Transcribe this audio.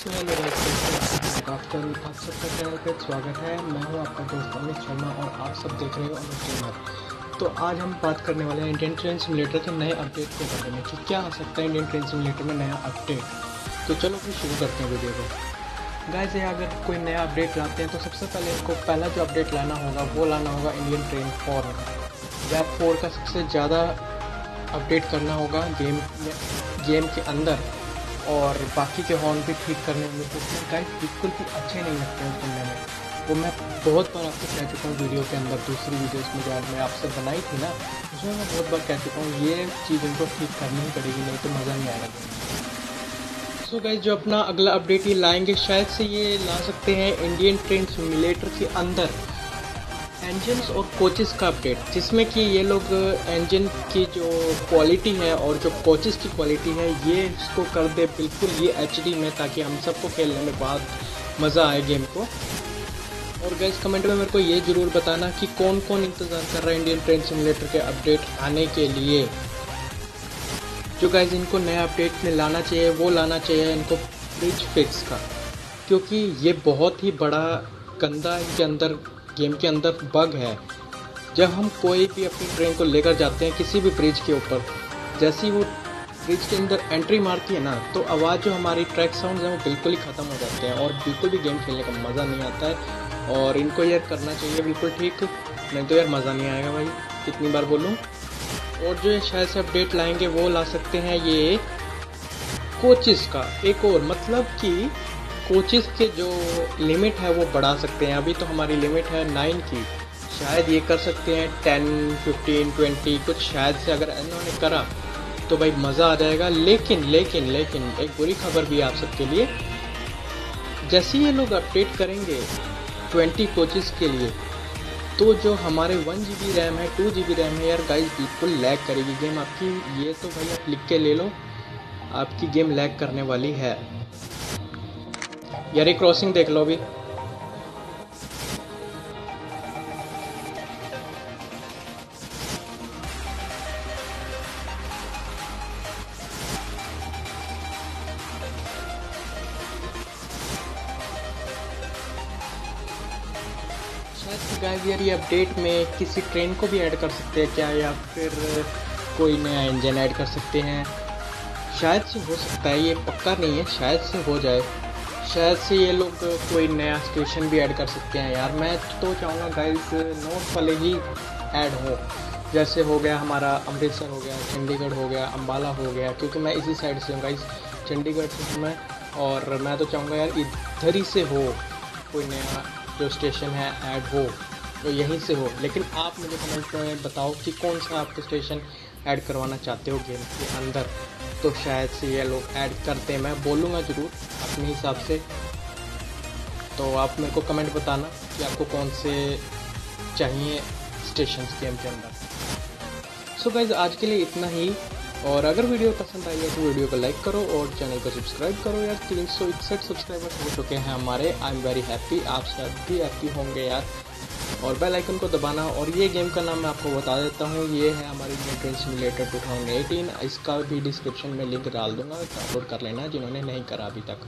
आप सबका चैनल पे स्वागत है मैं हूँ आपका दोस्त अमित शर्मा और आप सब देख रहे हो अमित गेमर तो आज हम बात करने वाले हैं इंडियन ट्रेन सिमुलेटर के नए अपडेट के बारे में, कि क्या आ सकता है इंडियन ट्रेन सिमुलेटर में नया अपडेट तो चलो फिर शुरू करते हैं वीडियो को। गाइस ये अगर कोई नया अपडेट लाते हैं तो सबसे पहले इनको, पहला जो अपडेट लाना होगा, वो लाना होगा इंडियन ट्रेन फोर या फोर का सबसे ज़्यादा अपडेट करना होगा गेम गेम के अंदर। और बाकी के हॉर्न भी ठीक करने होंगे तो उसमें गाइस बिल्कुल भी अच्छे नहीं लगते हैं सुनने में। वो मैं बहुत बार आपको कह चुका हूँ वीडियो के अंदर, दूसरी वीडियोस में जो मैं आपसे बनाई थी ना, उसमें मैं बहुत बार कह चुका हूँ, ये चीज़ इनको ठीक करनी ही पड़ेगी, नहीं तो मज़ा नहीं आएगा। सो गाइज़ जो अपना अगला अपडेट ये लाएँगे, शायद से ये ला सकते हैं इंडियन ट्रेन सिमुलेटर के अंदर। इंजन्स और कोचेस का अपडेट जिसमें कि ये लोग इंजन की जो क्वालिटी है और जो कोचेस की क्वालिटी है, ये इसको कर दे बिल्कुल ये एच में, ताकि हम सबको खेलने में बहुत मज़ा आए गेम को। और गैस कमेंट में मेरे को ये ज़रूर बताना कि कौन कौन इंतज़ार कर रहा है इंडियन ट्रेन सिमुलेटर के अपडेट आने के लिए। जो गैस इनको नया अपडेट में लाना चाहिए, वो लाना चाहिए इनको ब्रिज फिक्स का। क्योंकि ये बहुत ही बड़ा गंदा इनके अंदर गेम के अंदर बग है। जब हम कोई भी अपनी ट्रेन को लेकर जाते हैं किसी भी ब्रिज के ऊपर, जैसे ही वो ब्रिज के अंदर एंट्री मारती है ना तो आवाज़ जो हमारी ट्रैक साउंड है वो बिल्कुल ही ख़त्म हो जाते हैं और बिल्कुल भी गेम खेलने का मज़ा नहीं आता है। और इनको यार करना चाहिए, बिल्कुल ठीक। नहीं तो यार मज़ा नहीं आएगा भाई, कितनी बार बोलूँ? और जो शायद से अपडेट लाएँगे, वो ला सकते हैं ये कोचिस का। एक और मतलब कि कोचेस के जो लिमिट है वो बढ़ा सकते हैं। अभी तो हमारी लिमिट है नाइन की। शायद ये कर सकते हैं टेन, फिफ्टीन, ट्वेंटी, कुछ शायद से अगर इन्होंने करा तो भाई मज़ा आ जाएगा। लेकिन लेकिन लेकिन एक बुरी खबर भी आप सबके लिए, जैसे ये लोग अपडेट करेंगे ट्वेंटी कोचेस के लिए तो जो हमारे वन जी बी रैम है, टू जी बी रैम है, यार गाइस बिल्कुल लैग करेगी गेम आपकी ये तो भाई आप लिख के ले लो, आपकी गेम लैग करने वाली है। यार ये क्रॉसिंग देख लो अभी। गाइस यार ये अपडेट में किसी ट्रेन को भी ऐड कर सकते हैं क्या, या फिर कोई नया इंजन ऐड कर सकते हैं? शायद से हो सकता है, ये पक्का नहीं है, शायद से हो जाए। शायद से ये लोग कोई नया स्टेशन भी ऐड कर सकते हैं यार। मैं तो चाहूँगा गाइस नॉर्थ वाले ही ऐड हो। जैसे हो गया हमारा अमृतसर हो गया, चंडीगढ़ हो गया अम्बाला हो गया, क्योंकि मैं इसी साइड से हूँ गाइस चंडीगढ़ से हूँ मैं, और मैं तो चाहूँगा यार इधर ही से हो, कोई नया जो स्टेशन है ऐड हो तो यहीं से हो। लेकिन आप मुझे कमेंट में बताओ कि कौन सा आप स्टेशन ऐड करवाना चाहते हो गेम के अंदर तो शायद से ये लोग ऐड करते हैं। मैं बोलूँगा ज़रूर अपने हिसाब से। तो आप मेरे को कमेंट बताना कि आपको कौन से चाहिए स्टेशन गेम के अंदर। सो so गाइज़ आज के लिए इतना ही। और अगर वीडियो पसंद आई है तो वीडियो को लाइक करो और चैनल को सब्सक्राइब करो यार। तीन सौ इकसठ सब्सक्राइबर्स हो चुके हैं हमारे। आई एम वेरी हैप्पी आप सब भी हैप्पी होंगे यार। और बेल आइकन को दबाना और ये गेम का नाम मैं आपको बता देता हूँ, ये है हमारी ट्रेन सिमुलेटर 2018 इसका भी डिस्क्रिप्शन में लिंक डाल दूँगा डाउनलोड कर लेना जिन्होंने नहीं करा अभी तक।